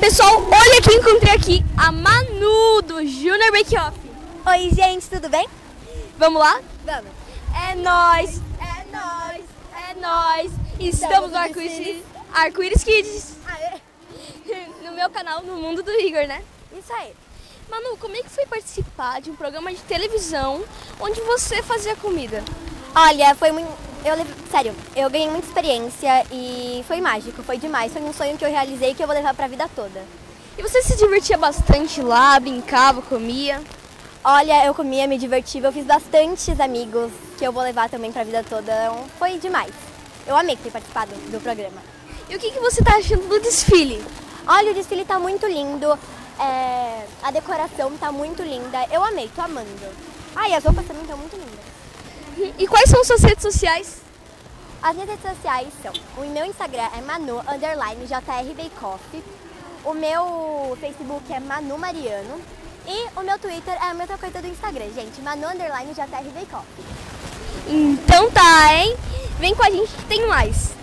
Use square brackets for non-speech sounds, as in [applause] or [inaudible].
Pessoal, olha quem encontrei aqui, a Manu do Junior Bake Off. Oi, gente, tudo bem? Vamos lá? Vamos. É nós, é nós, é nós. Estamos no Arco-Íris Arco-Íris Kids. [laughs] No meu canal, no Mundo do Igor, né? Isso aí. Manu, como é que foi participar de um programa de televisão onde você fazia comida? Olha, foi muito. Eu, sério, eu ganhei muita experiência e foi mágico, foi demais. Foi um sonho que eu realizei que eu vou levar pra vida toda. E você se divertia bastante lá, brincava, comia? Olha, eu comia, me divertia, eu fiz bastantes amigos que eu vou levar também pra vida toda. Então, foi demais. Eu amei ter participado do programa. E o que, que você tá achando do desfile? Olha, o desfile tá muito lindo. é, a decoração tá muito linda. Eu amei, tô amando. Ai, as roupas também estão muito lindas. E quais são suas redes sociais? As minhas redes sociais são: o meu Instagram é Manu underline o meu Facebook é Manu Mariano e o meu Twitter é a mesma coisa do Instagram, gente, Manu underline. Então tá, hein? Vem com a gente que tem mais.